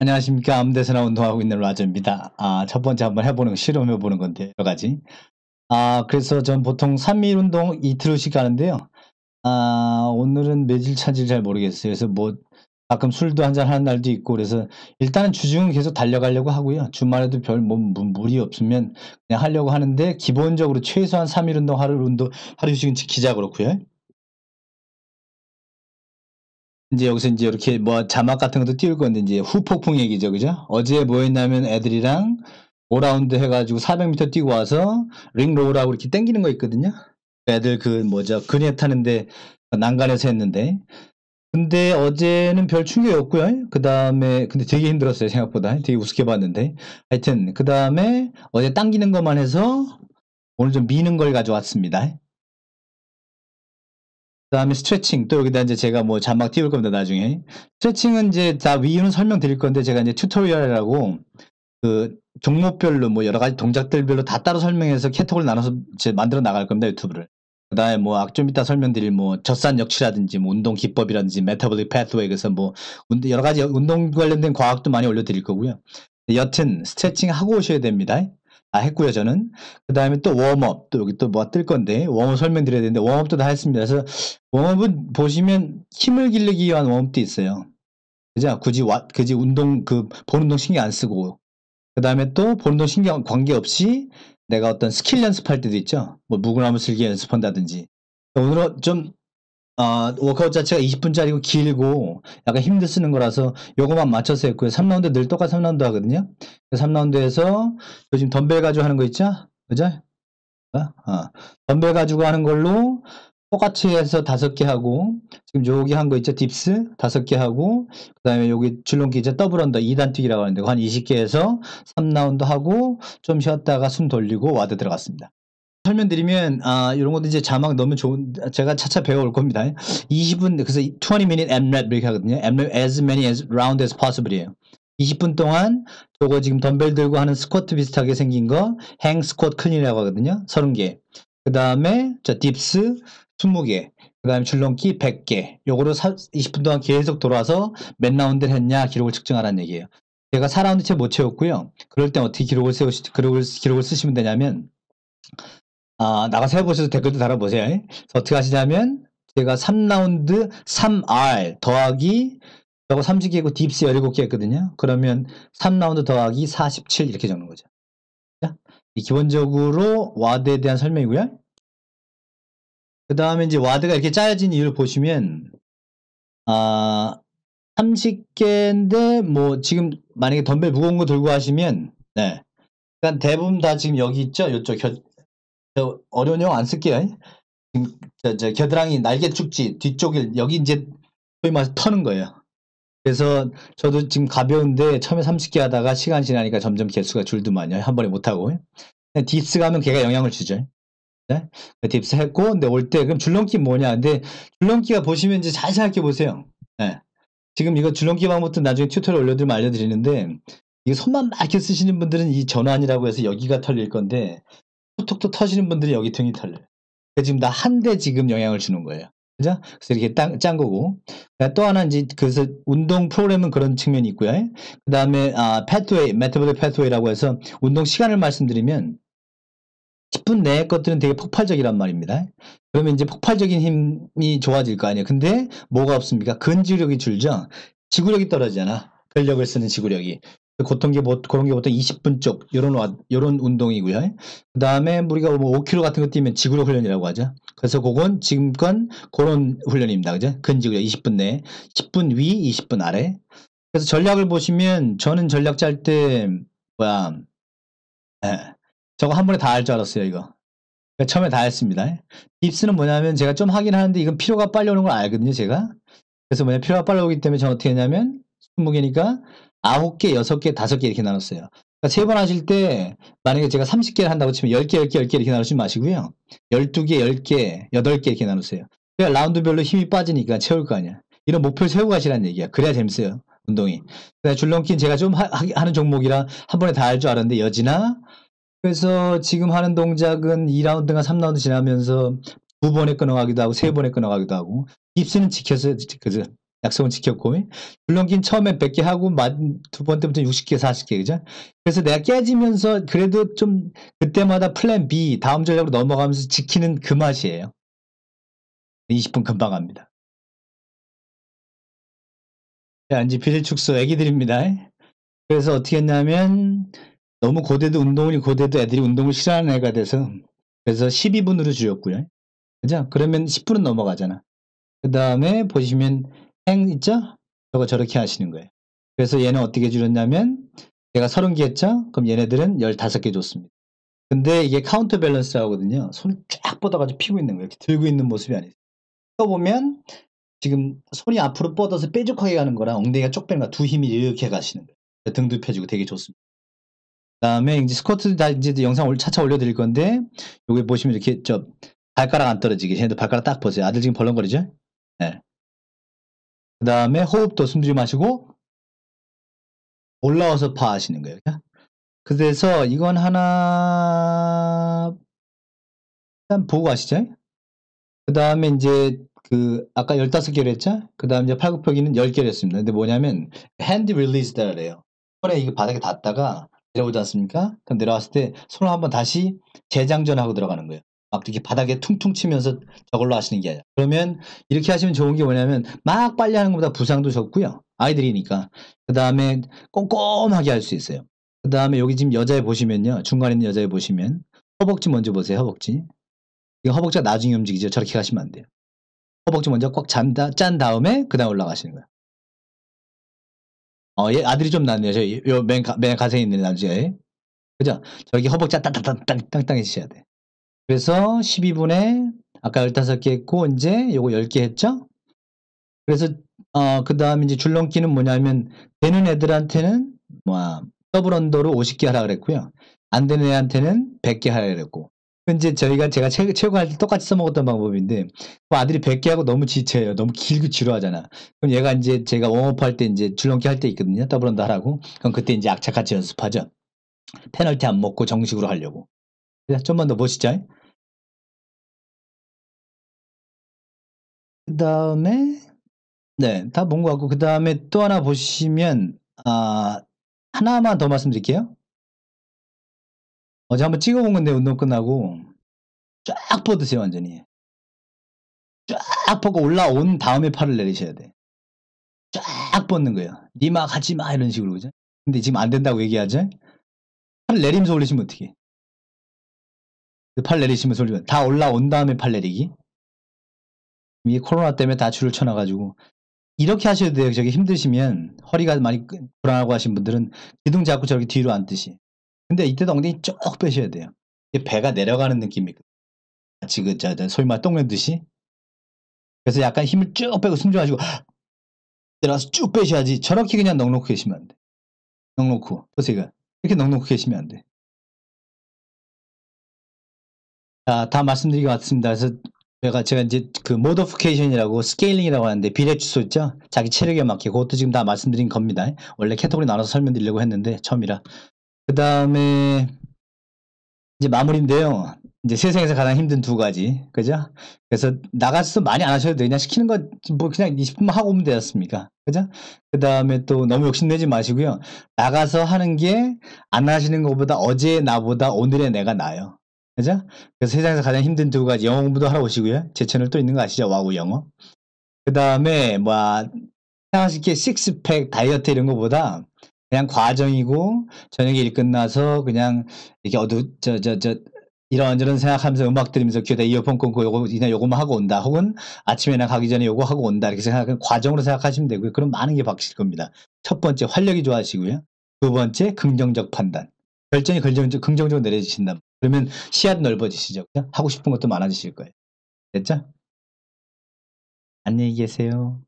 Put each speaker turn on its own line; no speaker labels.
안녕하십니까. 아무 데서나 운동하고 있는 라저입니다. 아, 첫 번째 한번 해보는, 실험해 보는 건데, 여러 가지. 아, 그래서 전 보통 3일 운동 이틀씩 하는데요. 아, 오늘은 매질 차질 잘 모르겠어요. 그래서 뭐, 가끔 술도 한잔 하는 날도 있고, 그래서 일단은 주중은 계속 달려가려고 하고요. 주말에도 별 뭐, 무리 없으면 그냥 하려고 하는데, 기본적으로 최소한 3일 운동, 하루 운동, 하루씩은 지키자 그렇고요. 이제 여기서 이제 이렇게 뭐 자막 같은 것도 띄울 건데 이제 후폭풍 얘기죠, 그죠? 어제 뭐 했냐면 애들이랑 5라운드 해가지고 400m 뛰고 와서 ring row라고 이렇게 땡기는 거 있거든요. 애들 그 뭐죠 그네 타는데 난간에서 했는데 근데 어제는 별 충격이 없고요. 그 다음에 근데 되게 힘들었어요 생각보다 되게 우습게 봤는데 하여튼 그 다음에 어제 당기는 것만 해서 오늘 좀 미는 걸 가져왔습니다. 그다음에 스트레칭. 또 여기다 이제 제가 뭐 자막 띄울 겁니다 나중에. 스트레칭은 이제 다 위는 설명드릴 건데 제가 이제 tutorial이라고 그 종목별로 뭐 여러 가지 동작들별로 다 따로 설명해서 category를 나눠서 제 만들어 나갈 겁니다 유튜브를. 그다음에 뭐좀 이따 설명드릴 뭐 젖산 역치라든지 뭐 운동 기법이라든지 metabolic pathway 그래서 뭐 여러 가지 운동 관련된 과학도 많이 올려드릴 거고요. 여튼 스트레칭 하고 오셔야 됩니다 다 했고요, 저는. 그 다음에 또 warm-up, 또 여기 또뭐뜰 건데, warm-up 설명드려야 되는데, warm-up도 다 했습니다. 그래서 warm-up은 보시면 힘을 기르기 위한 warm-up도 있어요. 그죠? 굳이 와, 굳이 운동, 그, 본 운동 신경 안 쓰고. 그 다음에 또 본 운동 신경 관계없이 내가 어떤 스킬 연습할 때도 있죠. 뭐, 물구나무 서기 연습한다든지. 오늘은 좀 어, 워크아웃 자체가 20분짜리고 길고 약간 힘을 쓰는 거라서 요거만 맞춰서 했고요. 3라운드 늘 똑같이 3라운드 하거든요. 3라운드에서 요즘 덤벨 가지고 하는 거 있죠? 그죠? 어? 어. 덤벨 가지고 하는 걸로 똑같이 해서 다섯 개 하고 지금 여기 한 거 있죠? dips 다섯 개 하고 그 다음에 여기 줄넘기 이제 double under 2단 뛰기라고 하는데 한 20개 해서 3라운드 하고 좀 쉬었다가 숨 돌리고 WOD 들어갔습니다. 설명드리면 아 이런 것도 이제 자막 넣으면 좋은 제가 차차 배워올 겁니다. 20분 그래서 20 minute AMRAP 이렇게 하거든요. AMRAP as many as round as possible이에요. 20분 동안 저거 지금 덤벨 들고 하는 스쿼트 비슷하게 생긴 거 hang squat clean이라고 하거든요. 30개. 그 다음에 저 dips 20개. 그 다음에 줄넘기 100개. 요거로 20분 동안 계속 돌아서 몇 라운드를 했냐 기록을 측정하라는 얘기예요. 제가 4라운드 채 못 채웠고요. 그럴 때 어떻게 기록을 세우시 기록을, 기록을 쓰시면 되냐면 아, 나가서 해보셔서 댓글도 달아보세요. 어떻게 하시냐면 제가 3라운드 3R 더하기 저거 30개고 dips 17개 했거든요. 그러면 3라운드 더하기 47 이렇게 적는 거죠. 자, 기본적으로 WOD에 대한 설명이고요. 그 다음에 이제 와드가 이렇게 짜여진 이유를 보시면 아 30개인데 뭐 지금 만약에 덤벨 무거운 거 들고 하시면 네. 그러니까 대부분 다 지금 여기 있죠. 이쪽 저 어려운 영어 안 쓸게요. 저, 저 겨드랑이 날개 죽지 뒤쪽에 여기 이제 소위 말해서 터는 거예요. 그래서 저도 지금 가벼운데 처음에 30개 하다가 시간 지나니까 점점 개수가 줄더만요. 한 번에 못하고. dips 가면 걔가 영향을 주죠. 네? dips 했고, 근데 올 때, 그럼 줄넘기 뭐냐? 근데 줄넘기가 보시면 이제 잘 생각해 보세요. 네. 지금 이거 줄넘기 방법도 나중에 tutorial 올려드리면 알려드리는데, 이게 손만 막 이렇게 쓰시는 분들은 이 전완이라고 해서 여기가 털릴 건데, 톡톡톡 터지는 분들이 여기 등이 털려요. 지금 나한테 지금 영향을 주는 거예요. 그죠? 그래서 이렇게 딴, 짠 거고. 또 하나 이제 그래서 운동 프로그램은 그런 측면이 있고요. 그 다음에 아, pathway, metabolic pathway라고 해서 운동 시간을 말씀드리면 10분 내 것들은 되게 폭발적이란 말입니다. 그러면 이제 폭발적인 힘이 좋아질 거 아니에요. 근데 뭐가 없습니까? 근지력이 줄죠. 지구력이 떨어지잖아. 근력을 쓰는 지구력이. 고통기 그런 게 보통 20분 쪽 요런 요런 운동이고요. 그 다음에 우리가 뭐 5km 같은 거 뛰면 지구력 훈련이라고 하죠. 그래서 그건 지금껏 그런 훈련입니다. 그죠? 근지구력 20분 내, 10분 위, 20분 아래. 그래서 전략을 보시면 저는 전략 짤 때 뭐야, 예, 저거 한 번에 다 할 줄 알았어요 이거. 그러니까 처음에 다 했습니다. 딥스는 뭐냐면 제가 좀 하긴 하는데 이건 필요가 빨리 오는 걸 알거든요 제가. 그래서 뭐냐 필요가 빨리 오기 때문에 저는 어떻게 했냐면 20개니까 아홉 개, 여섯 개, 다섯 개 이렇게 나눴어요. 그러니까 세 번 하실 때 만약에 제가 30개를 한다고 치면 10개, 10개, 10개 이렇게 나누지 마시고요. 12개, 10개, 8개 이렇게 나누세요. 그러니까 라운드별로 힘이 빠지니까 채울 거 아니야. 이런 목표를 세우고 가시라는 얘기야. 그래야 재밌어요. 운동이. 줄넘기는 제가 좀 하, 는 종목이라 한 번에 다 할 줄 알았는데 여지나 그래서 지금 하는 동작은 2라운드가 3라운드 지나면서 두 번에 끊어가기도 하고 세 번에 끊어가기도 하고 깁스는 지켜서 그죠 약속은 지켰고 줄넘기는 처음에 100개 하고 두 번째부터 60개, 40개 그죠? 그래서 내가 깨지면서 그래도 좀 그때마다 플랜 B 다음 전략으로 넘어가면서 지키는 그 맛이에요. 20분 금방 갑니다. 자, 이제 비례 축소 애기들입니다. 그래서 어떻게 했냐면 너무 고대도 운동이 고대도 애들이 운동을 싫어하는 애가 돼서 그래서 12분으로 줄였고요. 그죠? 그러면 10분은 넘어가잖아. 그 다음에 보시면 hang 있죠? 저거 저렇게 하시는 거예요. 그래서 얘는 어떻게 줄였냐면 제가 30개 했죠? 그럼 얘네들은 15개 줬습니다. 근데 이게 counterbalance 하거든요. 손을 쫙 뻗어가지고 피고 있는 거예요. 이렇게 들고 있는 모습이 아니에요. 보면 지금 손이 앞으로 뻗어서 뾰족하게 가는 거랑 엉덩이가 쪽 빼는 거도 힘이 이렇게 가시는 거예요. 등도 펴지고 되게 좋습니다. 그 다음에 이제 스쿼트 다 이제 영상 차차 올려드릴 건데 여기 보시면 이렇게 저 발가락 안 떨어지게 쟤네도 발가락 딱 보세요. 아들 지금 벌렁거리죠? 네. 그 다음에 호흡도 숨들이 마시고 올라와서 파 하시는 거예요. 그래서 이건 하나 일단 보고 가시죠. 그 다음에 이제 그 아까 15개를 했죠? 그 다음 이제 팔굽혀기는 10개를 했습니다. 근데 뭐냐면 hand release다래요. 손에 이게 바닥에 닿다가 내려오지 않습니까? 그럼 내려왔을 때 손을 한번 다시 재장전하고 들어가는 거예요. 막 이렇게 바닥에 퉁퉁 치면서 저걸로 하시는 게 아니라. 그러면 이렇게 하시면 좋은 게 뭐냐면 막 빨리 하는 것보다 부상도 적고요. 아이들이니까. 그 다음에 꼼꼼하게 할 수 있어요. 그 다음에 여기 지금 여자애 보시면요. 중간에 있는 여자애 보시면 허벅지 먼저 보세요. 허벅지. 이거 허벅지가 나중에 움직이죠. 저렇게 가시면 안 돼요. 허벅지 먼저 꽉 짠, 짠 다음에 그 다음 올라가시는 거예요. 어, 얘 아들이 좀 낫네요. 저, 요, 맨, 맨 가생에 있는 남자애. 그죠? 저기 허벅지 땅땅땅땅땅땅 해주셔야 돼. 그래서 12분에 아까 15개 했고, 이제 요거 10개 했죠? 그래서, 어, 그 다음에 이제 줄넘기는 뭐냐면, 되는 애들한테는, 뭐, 더블 언더로 50개 하라 그랬고요. 안 되는 애한테는 100개 하라 그랬고. 이제 저희가 제가 체, 체육할 때 똑같이 써먹었던 방법인데 뭐 아들이 100개 하고 너무 지쳐요. 너무 길고 지루하잖아. 그럼 얘가 이제 제가 warm-up 할 때 이제 줄넘기 할 때 있거든요. double under 하라고. 그럼 그때 이제 악착같이 연습하죠. 페널티 안 먹고 정식으로 하려고. 좀만 더 보시죠. 그 다음에 네, 다 본 것 같고 그 다음에 또 하나 보시면 아 하나만 더 말씀드릴게요. 어제 한번 찍어본 건데 운동 끝나고 쫙 뻗으세요 완전히. 쫙 뻗고 올라온 다음에 팔을 내리셔야 돼. 쫙 뻗는 거예요. 니마 가지 마 이런 식으로 그죠? 근데 지금 안 된다고 얘기하죠? 팔을 내리면서 올리시면 어떻게? 팔 내리시면서 올리면 다 올라온 다음에 팔 내리기. 이 코로나 때문에 다 줄을 쳐놔가지고 이렇게 하셔도 돼요. 저기 힘드시면 허리가 많이 불안하고 하신 분들은 기둥 잡고 저렇게 뒤로 앉듯이. 근데 이때도 엉덩이 쭉 빼셔야 돼요. 배가 내려가는 느낌이거든요. 마치 그, 저, 저 소위 말 똥 누듯이. 그래서 약간 힘을 쭉 빼고 숨좀 마시고 내려와서 쭉 빼셔야지. 저렇게 그냥 넉넉히 계시면 안 돼. 넉넉히. 보세요. 이렇게 넉넉히 계시면 안 돼. 자, 다 말씀드린 것 같습니다. 그래서 제가 제가 이제 그 modification이라고 scaling이라고 하는데 비례 축소 있죠? 자기 체력에 맞게 그것도 지금 다 말씀드린 겁니다. 원래 캐터고리 나눠서 설명드리려고 했는데 처음이라. 그 다음에 이제 마무리인데요. 이제 세상에서 가장 힘든 두 가지, 그죠? 그래서 나가서 많이 안 하셔도 돼요. 그냥 시키는 거 뭐 그냥 20분만 하고 오면 되었습니까? 그죠? 그 다음에 또 너무 욕심내지 마시고요. 나가서 하는 게 안 하시는 것보다 어제 나보다 오늘의 내가 나아요. 그죠? 그래서 세상에서 가장 힘든 두 가지 영어 공부도 하러 오시고요. 제 채널 또 있는 거 아시죠? 와우 영어. 그 다음에 뭐 생각하시기에 식스팩 다이어트 이런 거보다 그냥 과정이고 저녁에 일 끝나서 그냥 이렇게 어두 저 저 저 이런저런 생각하면서 음악 들으면서 귀에다 이어폰 꽂고 요거 그냥 요거만 하고 온다. 혹은 아침에나 가기 전에 요거 하고 온다. 이렇게 생각하는 과정으로 생각하시면 되고요. 그럼 많은 게 바뀔 겁니다. 첫 번째 활력이 좋아지고요. 두 번째 긍정적 판단. 결정이 긍정적, 긍정적으로 내려지신다. 그러면 시야도 넓어지시죠. 하고 싶은 것도 많아지실 거예요. 됐죠? 안녕히 계세요.